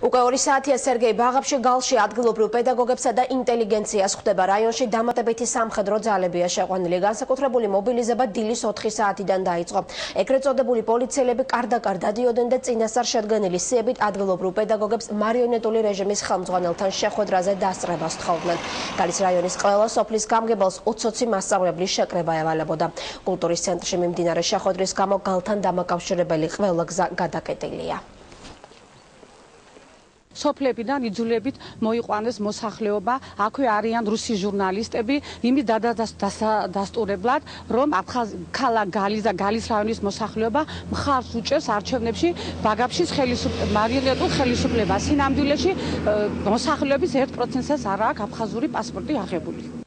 უკვე 2 საათია სერგეი ბაღაფში გალში ადგილობრივ პედაგოგებსა და ინტელიგენციას ხვდება რაიონში დამატებითი სამხედრო ძალებია შეყვანილი. განსაკუთრებული მობილიზება დილის 4 საათიდან დაიწყო. ეგრეთ წოდებული პოლიციელები კარდაკარ დადიოდნენ და წინასწარ შედგენილი სიებით ადგილობრივ პედაგოგებს მარიონეტული რეჟიმის ხელმძღვანელთან შეხვედრაზე დასწრებას თხოვდნენ. გალის რაიონის ყველა სოფლის გამგებელს უცოცი მასწავლებლის შეკრება ევალებოდა. კულტურის ცენტრში მიმდინარე შეხვედრის გამო გალთან დამაკავშირებელი ყველა გზა გადაკეტილია სოფლებიდან იძულებით მოიყვანეს მოსახლეობა, აქვე არიან რუსი ჟურნალისტები, იმის დადასტურებლად, რომ ქალა გალის და გალის რაიონის მოსახლეობა მხარს უჭერს არჩევნებში ბაგაფშის ხელისუფლებას, მარიონეტულ ხელისუფლებას. სინამდვილეში მოსახლეობის 1%-ს არ აქვს აფხაზური პასპორტი აღებული.